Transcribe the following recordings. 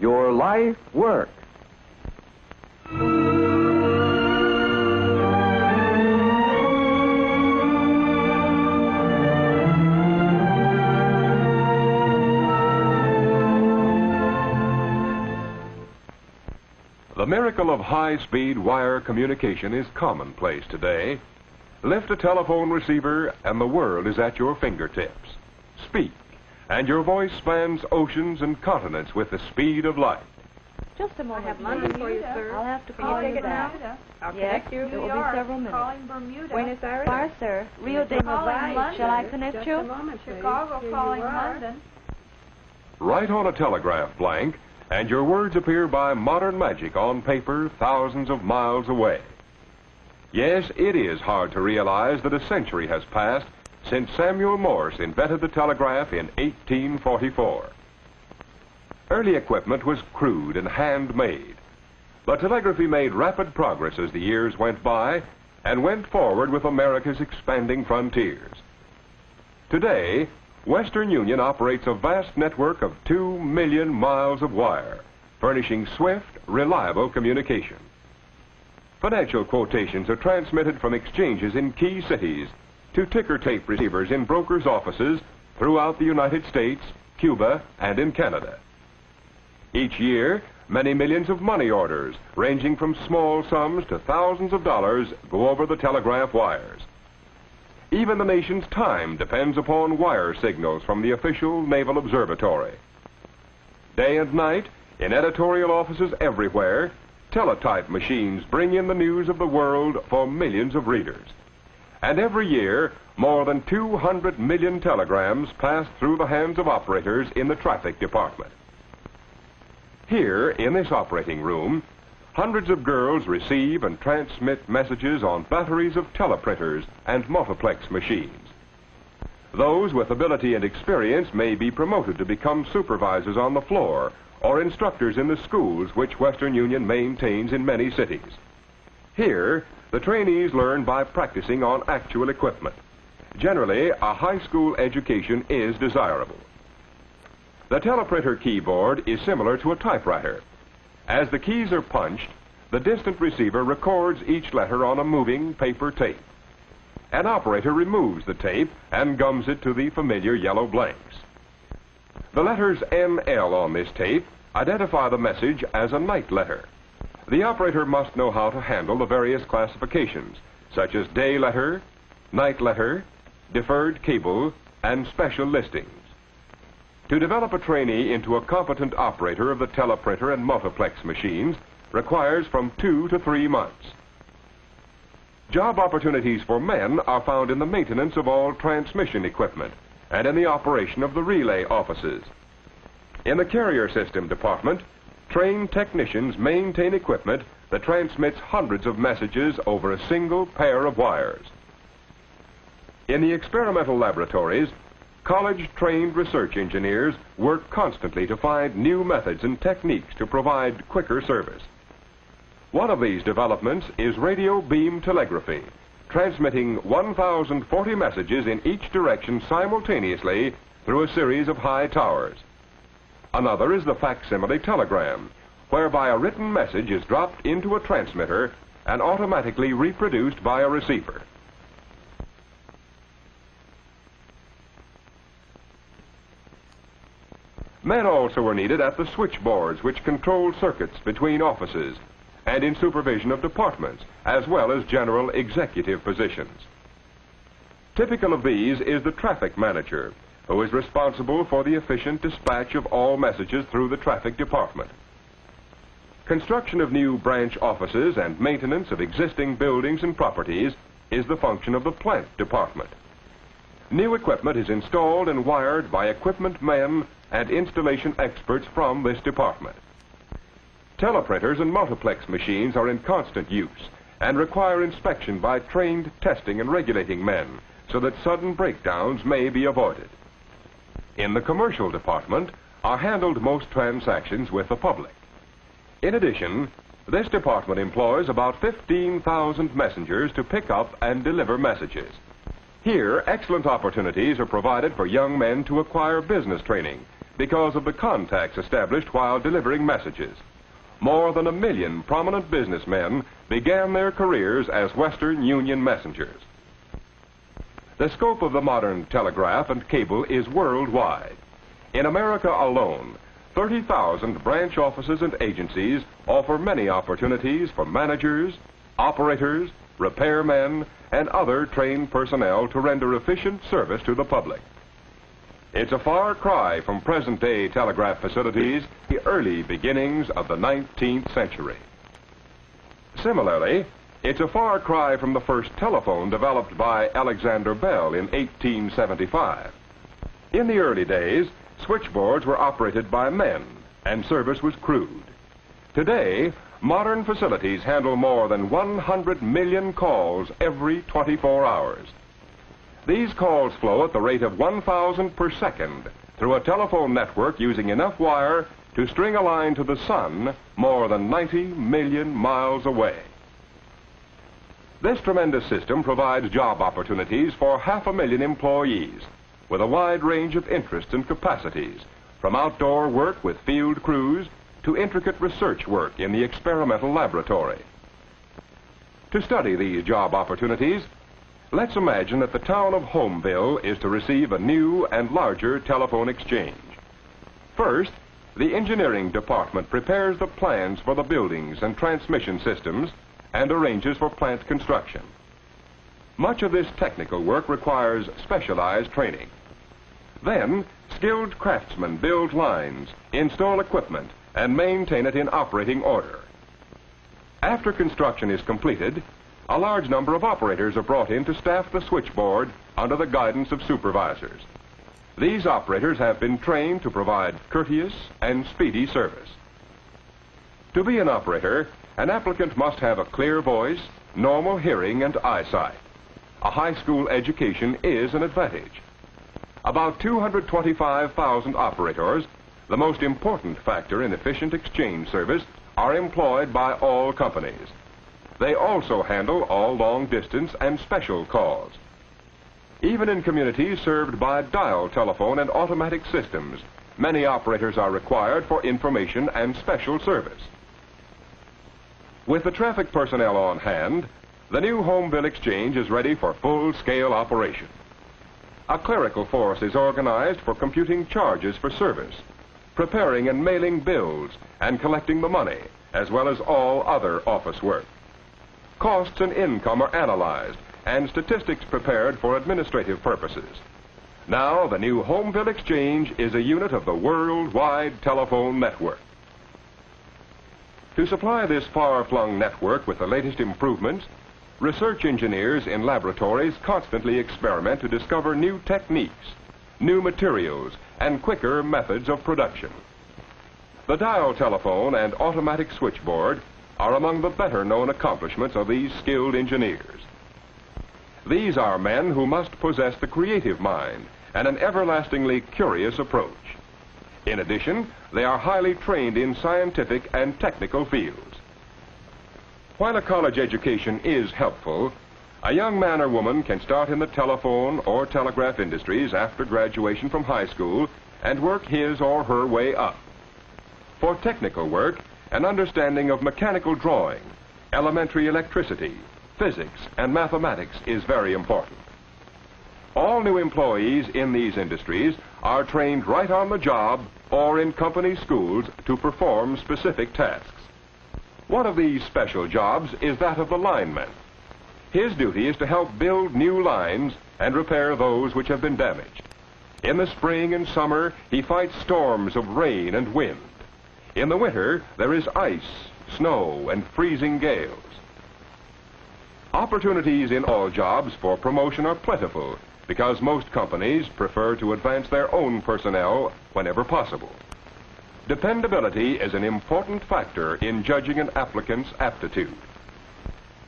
your life work. The miracle of high-speed wire communication is commonplace today. Lift a telephone receiver and the world is at your fingertips. Speak, and your voice spans oceans and continents with the speed of light. Just a moment. I have London for you, sir. I'll have to Can you call take you it back. now? I'll Yes, connect you. it will New be York, several minutes. Calling Bermuda. Buenos Aires. Far, sir. Rio de Calling Marais. London. Shall I connect Just you? a moment, please. Chicago Here calling. London. Write on a telegraph blank, and your words appear by modern magic on paper thousands of miles away. Yes, it is hard to realize that a century has passed since Samuel Morse invented the telegraph in 1844. Early equipment was crude and handmade, but telegraphy made rapid progress as the years went by and went forward with America's expanding frontiers. Today, Western Union operates a vast network of two million miles of wire, furnishing swift, reliable communication. Financial quotations are transmitted from exchanges in key cities to ticker tape receivers in brokers' offices throughout the United States, Cuba, and in Canada. Each year, many millions of money orders, ranging from small sums to thousands of dollars, go over the telegraph wires. Even the nation's time depends upon wire signals from the official Naval Observatory. Day and night, in editorial offices everywhere, teletype machines bring in the news of the world for millions of readers. And every year, more than 200 million telegrams pass through the hands of operators in the traffic department. Here, in this operating room, hundreds of girls receive and transmit messages on batteries of teleprinters and multiplex machines. Those with ability and experience may be promoted to become supervisors on the floor or instructors in the schools which Western Union maintains in many cities. Here, the trainees learn by practicing on actual equipment. Generally, a high school education is desirable. The teleprinter keyboard is similar to a typewriter. As the keys are punched, the distant receiver records each letter on a moving paper tape. An operator removes the tape and gums it to the familiar yellow blanks. The letters NL on this tape identify the message as a night letter. The operator must know how to handle the various classifications, such as day letter, night letter, deferred cable, and special listings. To develop a trainee into a competent operator of the teleprinter and multiplex machines requires from two to three months. Job opportunities for men are found in the maintenance of all transmission equipment and in the operation of the relay offices. In the carrier system department, trained technicians maintain equipment that transmits hundreds of messages over a single pair of wires. In the experimental laboratories, college-trained research engineers work constantly to find new methods and techniques to provide quicker service. One of these developments is radio beam telegraphy, transmitting 1,040 messages in each direction simultaneously through a series of high towers. Another is the facsimile telegram, whereby a written message is dropped into a transmitter and automatically reproduced by a receiver. Men also are needed at the switchboards which control circuits between offices and in supervision of departments, as well as general executive positions. Typical of these is the traffic manager, who is responsible for the efficient dispatch of all messages through the traffic department. Construction of new branch offices and maintenance of existing buildings and properties is the function of the plant department. New equipment is installed and wired by equipment men and installation experts from this department. Teleprinters and multiplex machines are in constant use and require inspection by trained testing and regulating men so that sudden breakdowns may be avoided. In the commercial department are handled most transactions with the public. In addition, this department employs about 15,000 messengers to pick up and deliver messages. Here, excellent opportunities are provided for young men to acquire business training because of the contacts established while delivering messages. More than a million prominent businessmen began their careers as Western Union messengers. The scope of the modern telegraph and cable is worldwide. In America alone, 30,000 branch offices and agencies offer many opportunities for managers, operators, repairmen, and other trained personnel to render efficient service to the public. It's a far cry from present-day telegraph facilities, the early beginnings of the 19th century. Similarly, it's a far cry from the first telephone developed by Alexander Bell in 1875. In the early days, switchboards were operated by men and service was crude. Today, modern facilities handle more than 100 million calls every 24 hours. These calls flow at the rate of 1,000 per second through a telephone network using enough wire to string a line to the sun more than 90 million miles away. This tremendous system provides job opportunities for half a million employees with a wide range of interests and capacities, from outdoor work with field crews to intricate research work in the experimental laboratory. To study these job opportunities, let's imagine that the town of Homeville is to receive a new and larger telephone exchange. First, the engineering department prepares the plans for the buildings and transmission systems and arranges for plant construction. Much of this technical work requires specialized training. Then, skilled craftsmen build lines, install equipment, and maintain it in operating order. After construction is completed, a large number of operators are brought in to staff the switchboard under the guidance of supervisors. These operators have been trained to provide courteous and speedy service. To be an operator, an applicant must have a clear voice, normal hearing, and eyesight. A high school education is an advantage. About 225,000 operators, the most important factor in efficient exchange service, are employed by all companies. They also handle all long distance and special calls. Even in communities served by dial telephone and automatic systems, many operators are required for information and special service. With the traffic personnel on hand, the new Homeville Exchange is ready for full-scale operation. A clerical force is organized for computing charges for service, preparing and mailing bills, and collecting the money, as well as all other office work. Costs and income are analyzed, and statistics prepared for administrative purposes. Now, the new Homeville Exchange is a unit of the worldwide telephone network. To supply this far-flung network with the latest improvements, research engineers in laboratories constantly experiment to discover new techniques, new materials, and quicker methods of production. The dial telephone and automatic switchboard are among the better known accomplishments of these skilled engineers. These are men who must possess the creative mind and an everlastingly curious approach. In addition, they are highly trained in scientific and technical fields. While a college education is helpful, a young man or woman can start in the telephone or telegraph industries after graduation from high school and work his or her way up. For technical work, an understanding of mechanical drawing, elementary electricity, physics, and mathematics is very important. All new employees in these industries are trained right on the job or in company schools to perform specific tasks. One of these special jobs is that of the lineman. His duty is to help build new lines and repair those which have been damaged. In the spring and summer, he fights storms of rain and wind. In the winter, there is ice, snow, and freezing gales. Opportunities in all jobs for promotion are plentiful because most companies prefer to advance their own personnel whenever possible. Dependability is an important factor in judging an applicant's aptitude.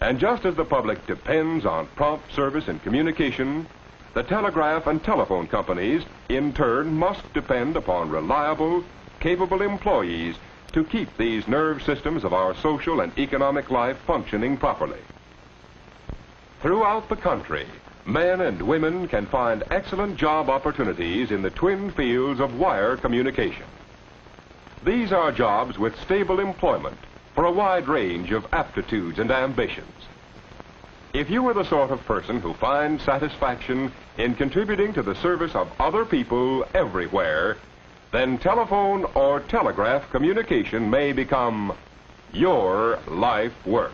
And just as the public depends on prompt service and communication, the telegraph and telephone companies, in turn, must depend upon reliable, capable employees to keep these nerve systems of our social and economic life functioning properly. Throughout the country, men and women can find excellent job opportunities in the twin fields of wire communication. These are jobs with stable employment for a wide range of aptitudes and ambitions. If you are the sort of person who finds satisfaction in contributing to the service of other people everywhere, then telephone or telegraph communication may become your life work.